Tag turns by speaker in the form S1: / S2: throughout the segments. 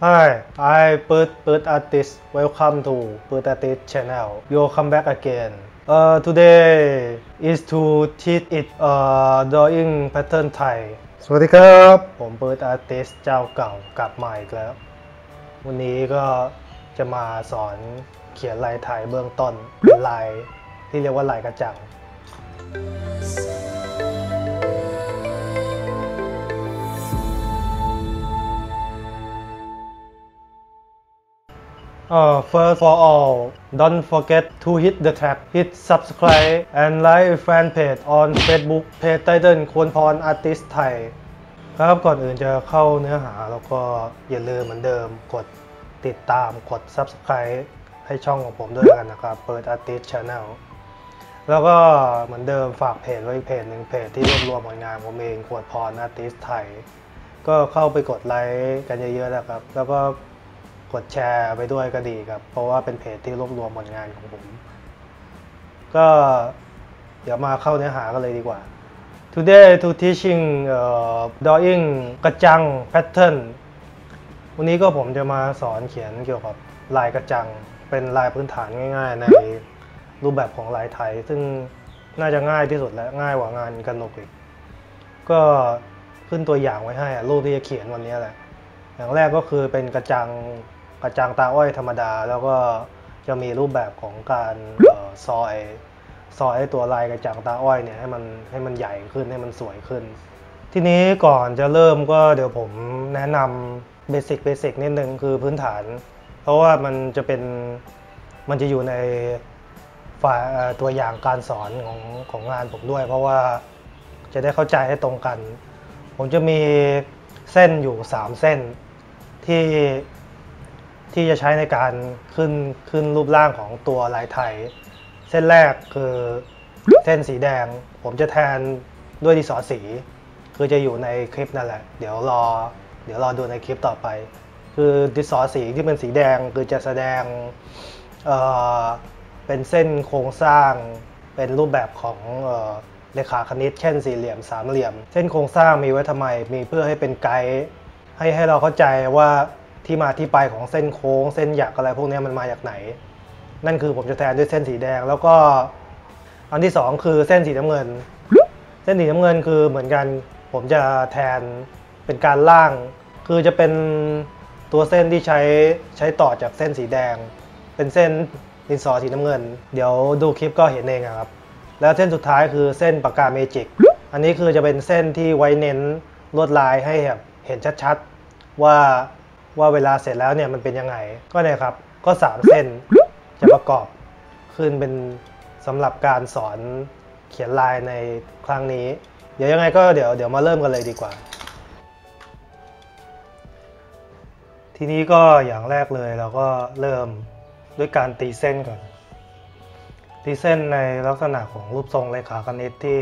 S1: Hi, I Bird Bird Artist. Welcome to Bird Artist channel. You come back again. Uh, today is to teach it uh, drawing pattern Thai. สวัสดีครับ ผม Bird Artist เจ้าเก่ากลับมาอีกแล้ว วันนี้ก็จะมาสอนเขียนลายไทยเบื้องต้นลายที่เรียกว่าลายกระจัง Uh, first of all, don't forget to hit the tab, hit subscribe and like fan page on Facebook page title ควรพร artist ไทยครับก่อนอื่นจะเข้าเนื้อหาแล้วก็อย่าลืมเหมือนเดิมกดติดตามกด subscribe ให้ช่องของผมด้วยกันนะครับ เปิด artist channel แล้วก็เหมือนเดิมฝากเพจไว้เพจหนึ่งเพจที่รวบรวมผลงานผมเองขวดพร artist ไทยก็เข้าไปกดไลค์กันเยอะๆนะครับ แล้วก็ กดแชร์ไปด้วยก็ดีครับ เพราะว่าเป็นเพจที่รวบรวมผลงานของผม ก็เดี๋ยวมาเข้าเนื้อหากันเลยดีกว่า Today to teaching uh, drawing กระจัง pattern วันนี้ก็ผมจะมาสอนเขียนเกี่ยวกับลายกระจัง เป็นลายพื้นฐานง่ายๆ ในรูปแบบของลายไทย ซึ่งน่าจะง่ายที่สุดและง่ายกว่างานกันนกอีก ก็ขึ้นตัวอย่างไว้ให้รูปที่จะเขียนวันนี้แหละ อย่างแรกก็คือเป็นกระจัง กระจังตาอ้อยธรรมดา แล้วก็จะมีรูปแบบของการออซอยซอยไอตัวลายกระจังตาอ้อยเนี่ยให้มันให้มันใหญ่ขึ้นให้มันสวยขึ้น ทีนี้ก่อนจะเริ่มก็เดี๋ยวผมแนะนำเบสิกเบสิกนิดนึงคือพื้นฐาน เพราะว่ามันจะเป็นมันจะอยู่ในฝ่ายตัวอย่างการสอนของของงานผมด้วย เพราะว่าจะได้เข้าใจให้ตรงกัน ผมจะมีเส้นอยู่ 3 เส้นที่ ที่จะใช้ในการขึ้นขึ้นรูปร่างของตัวลายไทย เส้นแรกคือเส้นสีแดง ผมจะแทนด้วยดินสอสี คือจะอยู่ในคลิปนั่นแหละ เดี๋ยวรอ เดี๋ยวรอดูในคลิปต่อไป คือดินสอสีที่เป็นสีแดงคือจะแสดงเอ่อเป็นเส้นโครงสร้าง เป็นรูปแบบของเอ่อเลขาคณิต เช่นสี่เหลี่ยมสามเหลี่ยม เส้นโครงสร้างมีไว้ทำไม มีเพื่อให้เป็นไกด์ให้ให้เราเข้าใจว่า ที่มาที่ไปของเส้นโค้งเส้นหยักอะไรพวกนี้มันมาจากไหน นั่นคือผมจะแทนด้วยเส้นสีแดง แล้วก็อันที่สองคือเส้นสีน้ำเงิน เส้นสีน้ำเงินคือเหมือนกัน ผมจะแทนเป็นการล่าง คือจะเป็นตัวเส้นที่ใช้ใช้ต่อจากเส้นสีแดง เป็นเส้นดินสอสีน้ำเงิน เดี๋ยวดูคลิปก็เห็นเองครับ แล้วเส้นสุดท้ายคือเส้นปากกาเมจิก อันนี้คือจะเป็นเส้นที่ไว้เน้นลวดลายให้แบบเห็นชัดๆว่า ว่าเวลาเสร็จแล้วเนี่ยมันเป็นยังไงก็เนี่ยครับก็ 3 เส้นจะประกอบขึ้นเป็นสำหรับการสอนเขียนลายในครั้งนี้ เดี๋ยวยังไงก็เดี๋ยวเดี๋ยวมาเริ่มกันเลยดีกว่า ทีนี้ก็อย่างแรกเลยเราก็เริ่มด้วยการตีเส้นก่อนตีเส้นในลักษณะของรูปทรงเลขาคณิตที่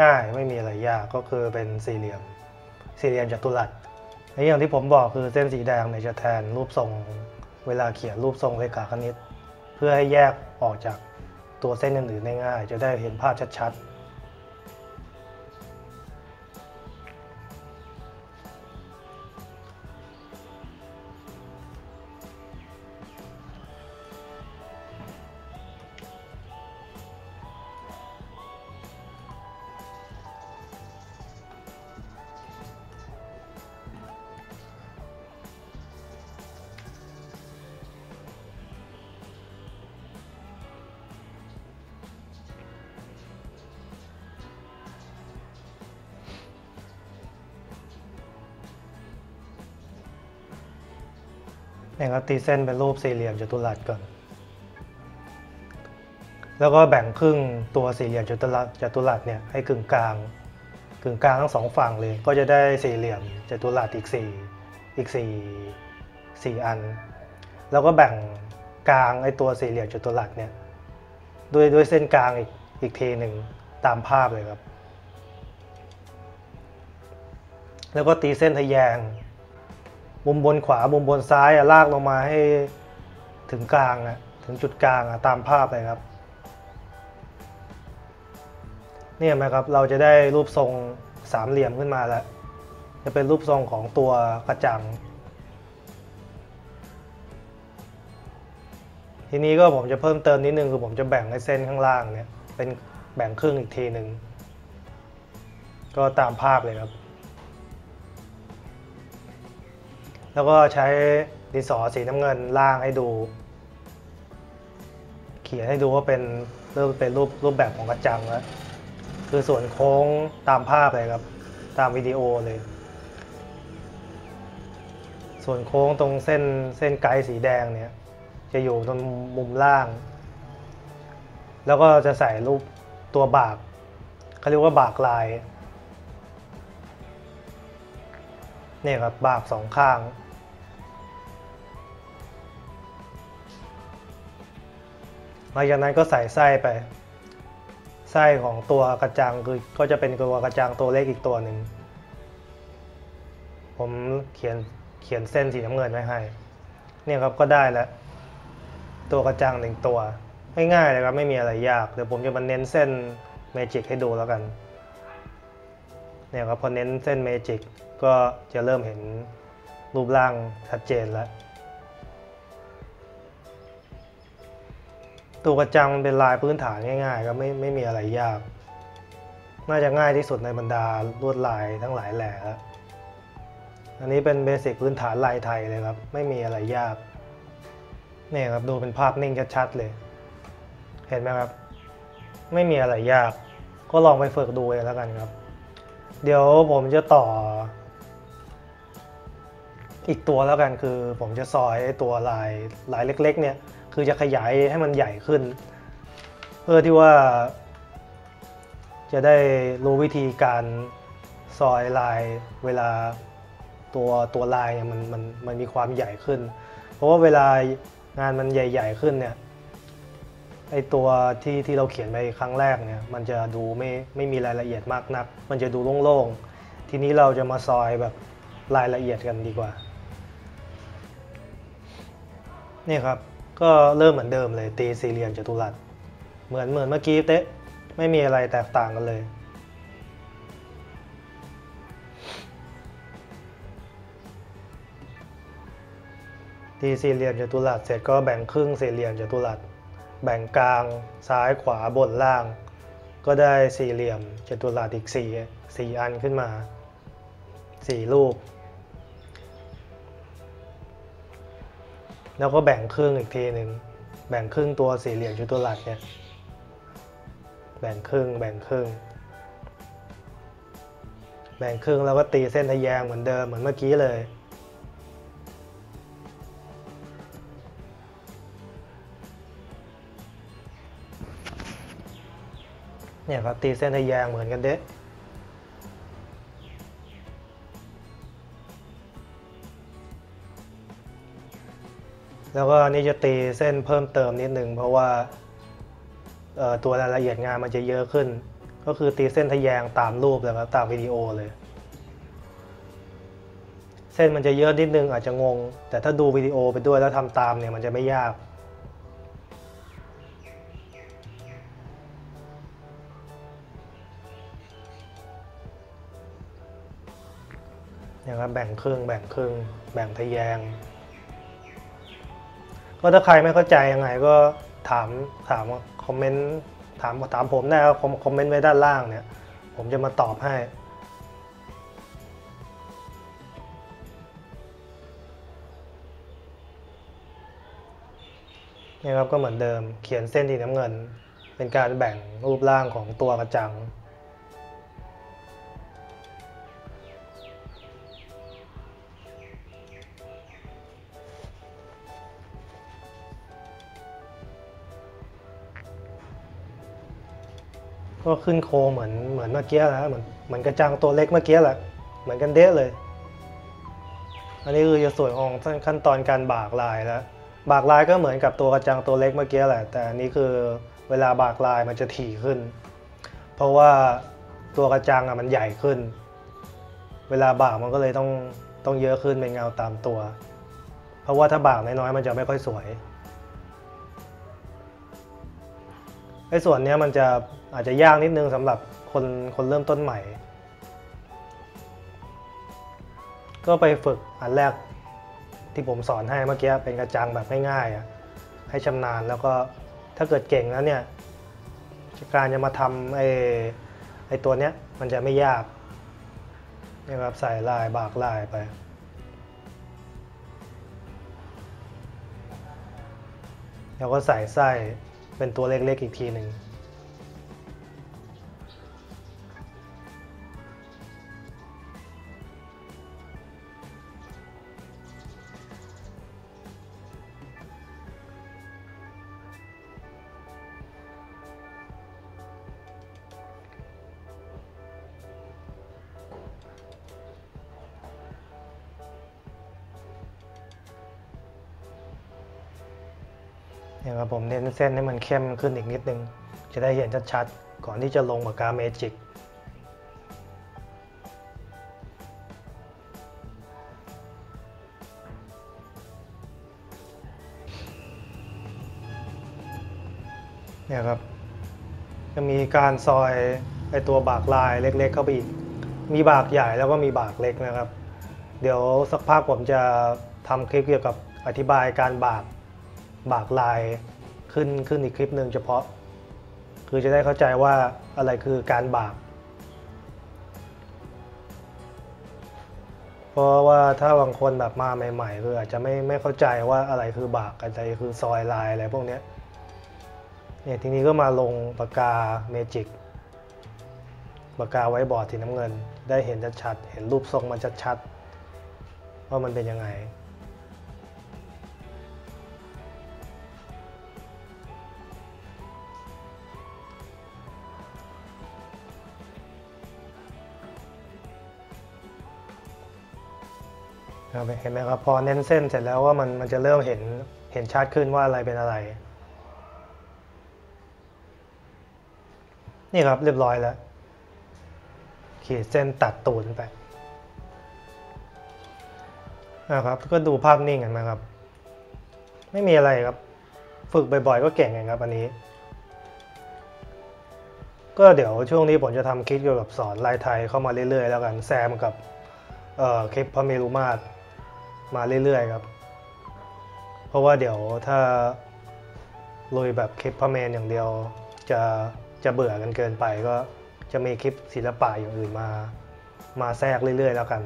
S1: ง่ายๆ ไม่มีอะไรยากก็คือเป็นสี่เหลี่ยม สี่เหลี่ยมจัตุรัส ในอย่างที่ผมบอกคือเส้นสีแดงเนี่ยจะแทนรูปทรงเวลาเขียนรูปทรงเลขาคณิต เพื่อให้แยกออกจากตัวเส้นอื่นๆได้ง่าย จะได้เห็นภาพชัดๆ เนี่ยก็ตีเส้นเป็นรูปสี่เหลี่ยมจัตุรัสก่อน แล้วก็แบ่งครึ่งตัวสี่เหลี่ยมจัตุรัสจัตุรัสเนี่ยให้กึ่งกลาง กึ่งกลางทั้งสองฝั่งเลย ก็จะได้สี่เหลี่ยมจัตุรัสอีกสี่อีกสี่สี่อัน แล้วก็แบ่งกลางไอ้ตัวสี่เหลี่ยมจัตุรัสเนี่ยด้วยด้วยเส้นกลางอีกอีกทีหนึ่งตามภาพเลยครับ แล้วก็ตีเส้นทะแยง มุมบนขวามุมบนซ้ายลากลงมาให้ถึงกลางนะถึงจุดกลางตามภาพเลยครับนี่ไหมครับเราจะได้รูปทรงสามเหลี่ยมขึ้นมาแล้ว จะเป็นรูปทรงของตัวกระจัง ทีนี้ก็ผมจะเพิ่มเติมนิดนึงคือผมจะแบ่งให้เส้นข้างล่างเนี่ยเป็นแบ่งครึ่งอีกทีหนึ่งก็ตามภาพเลยครับ แล้วก็ใช้ดินสอสีน้ำเงินล่างให้ดู เขียนให้ดูว่าเป็นเริ่มเป็นรูปรูปแบบของกระจังแล้วคือส่วนโค้งตามภาพเลยครับ ตามวิดีโอเลย ส่วนโค้งตรงเส้นเส้นไกด์สีแดงเนี่ย จะอยู่ตรงมุมล่าง แล้วก็จะใส่รูปตัวบากเขาเรียกว่าบากลายเนี่ยครับบากสองข้าง ลังจากนั้นก็ใส่ไส้ไป ไส้ของตัวกระจังคือก็จะเป็นตัวกระจังตัวเล็กอีกตัวหนึ่ง ผมเขียนเขียนเส้นสีน้ำเงินไว้ให้ เนี่ยครับก็ได้แล้ว ตัวกระจังหนึ่งตัว ง่ายๆเลยครับไม่มีอะไรยาก เดี๋ยวผมจะมาเน้นเส้นเมจิกให้ดูแล้วกัน เนี่ยครับพอเน้นเส้นเมจิกก็จะเริ่มเห็นรูปร่างชัดเจนแล้ว ตัวกระจังมันเป็นลายพื้นฐานง่ายๆครับไม่ไม่มีอะไรยาก น่าจะง่ายที่สุดในบรรดาลวดลายทั้งหลายแหล่แล้วอันนี้เป็นเบสิกพื้นฐานลายไทยเลยครับ ไม่มีอะไรยากนี่ครับดูเป็นภาพนิ่งชัดๆเลย เห็นไหมครับ ไม่มีอะไรยาก ก็ลองไปฝึกดูเองแล้วกันครับ เดี๋ยวผมจะต่อ อีกตัวแล้วกันคือผมจะซอยตัวลายลายเล็ก ๆ เนี่ย คือจะขยายให้มันใหญ่ขึ้น เพื่อที่ว่า จะได้รู้วิธีการซอยลายเวลาตัวตัวลายเนี่ยมันมันมันมีความใหญ่ขึ้น เพราะว่าเวลางานมันใหญ่ ๆ ขึ้นเนี่ยไอตัวที่ที่เราเขียนไปครั้งแรกเนี่ยมันจะดูไม่ไม่มีรายละเอียดมากนัก มันจะดูโล่งๆ ทีนี้เราจะมาซอยแบบรายละเอียดกันดีกว่า นี่ครับ ก็เริ่มเหมือนเดิมเลยตีสี่เหลี่ยมจัตุรัส เหมือนเหมือนเมื่อกี้เต๊ะไม่มีอะไรแตกต่างกันเลย ตีสี่เหลี่ยมจัตุรัสเสร็จก็แบ่งครึ่งสี่เหลี่ยมจัตุรัส แบ่งกลางซ้ายขวาบนล่าง ก็ได้สี่เหลี่ยมจัตุรัสอีกสี่สี่อันขึ้นมาสี่รูป แล้วก็แบ่งครึ่งอีกทีหนึ่งแบ่งครึ่งตัวสี่เหลี่ยมจัตุรัสเนี่ยแบ่งครึ่งแบ่งครึ่ง แบ่งครึ่งแล้วก็ตีเส้นทะแยงเหมือนเดิมเหมือนเมื่อกี้เลย เนี่ยครับตีเส้นทะแยงเหมือนกันเด้ แล้วก็นี่จะตีเส้นเพิ่มเติมนิดนึงเพราะว่าตัวรายละเอียดงานมันจะเยอะขึ้น ก็คือตีเส้นทะแยงตามรูปเลยครับตามวิดีโอเลย เส้นมันจะเยอะนิดนึงอาจจะงง แต่ถ้าดูวิดีโอไปด้วยแล้วทำตามเนี่ยมันจะไม่ยากเนี่ยครับแบ่งครึ่งแบ่งครึ่งแบ่งทะแยง ก็ถ้าใครไม่เข้าใจยังไงก็ถามถามคอมเมนต์ถามถามผมได้ครับคอมเมนต์ไว้ด้านล่างเนี่ย ผมจะมาตอบให้ นี่ครับก็เหมือนเดิมเขียนเส้นสีน้ำเงิน เป็นการแบ่งรูปร่างของตัวกระจัง ก็ขึ้นโคเหมือนเหมือนเมื่อกี้แหละเหมือนเหมือนกระจังตัวเล็กเมื่อกี้แหละเหมือนกันเดะเลย อันนี้คือจะส่วนของขั้นตอนการบากลายแล้วบากลายก็เหมือนกับตัวกระจังตัวเล็กเมื่อกี้แหละ แต่อันนี้คือเวลาบากลายมันจะถี่ขึ้น เพราะว่าตัวกระจังอะมันใหญ่ขึ้น เวลาบากมันก็เลยต้องต้องเยอะขึ้นเป็นเงาตามตัว เพราะว่าถ้าบากน้อยๆมันจะไม่ค่อยสวยไอ้ส่วนนี้มันจะ อาจจะยากนิดนึงสำหรับคนคนเริ่มต้นใหม่ ก็ไปฝึกอันแรกที่ผมสอนให้เมื่อกี้เป็นกระจังแบบง่ายๆให้ชำนาญแล้วก็ถ้าเกิดเก่งแล้วเนี่ยการจะมาทำไอ้ไอ้ตัวเนี้ยมันจะไม่ยากนี่ครับใส่ลายบากลายไปแล้วก็ใส่ไส้เป็นตัวเล็กๆอีกทีหนึ่ง เนี่ยครับผมเน้นเส้นให้มันเข้มขึ้นอีกนิดนึง จะได้เห็นชัดๆ ก่อนที่จะลงปากกาเมจิกเนี่ยครับ จะมีการซอยไอตัวบากลายเล็กๆเข้าไปอีก มีบากใหญ่แล้วก็มีบากเล็กนะครับ เดี๋ยวสักพักผมจะทำคลิปเกี่ยวกับอธิบายการบาก บากลายขึ้นขึ้นอีกคลิปหนึ่งเฉพาะ คือจะได้เข้าใจว่าอะไรคือการบาก เพราะว่าถ้าบางคนแบบมาใหม่ๆคืออาจจะไม่ไม่เข้าใจว่าอะไรคือบากอะไรคือซอยลายอะไรพวกนี้เนี่ยทีนี้ก็มาลงปากกาเมจิกปากกาไว้บอร์ดสีน้ำเงิน ได้เห็นชัดๆเห็นรูปทรงมันชัดๆว่ามันเป็นยังไง ครับเห็นไหมครับพอเน้นเส้นเสร็จแล้วว่ามันมันจะเริ่มเห็นเห็นชัดขึ้นว่าอะไรเป็นอะไร นี่ครับเรียบร้อยแล้ว ขีดเส้นตัดตูนไปนะครับ ก็ดูภาพนิ่งกันไหมครับ ไม่มีอะไรครับ ฝึกบ่อยๆ ก็เก่งเองครับอันนี้ ก็เดี๋ยวช่วงนี้ผมจะทำคลิปเกี่ยวกับสอนลายไทยเข้ามาเรื่อยๆ แล้วกันแซมกับเอ่อคลิปพระเมรุมาตร มาเรื่อยๆครับ เพราะว่าเดี๋ยวถ้าลุยแบบคลิปพระเมนอย่างเดียว จะจะเบื่อกันเกินไปก็จะมีคลิปศิลปะอย่างอื่นมา มาแทรกเรื่อยๆ แล้วกัน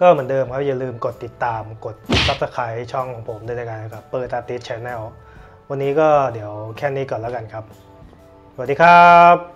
S1: ก็เหมือนเดิมครับอย่าลืมกดติดตามกด subscribe ช่องของผมด้วยนะครับเปิดตาติสช n แนลวันนี้ก็เดี๋ยวแค่นี้ก่อนแล้วกันครับ สวัสดีครับ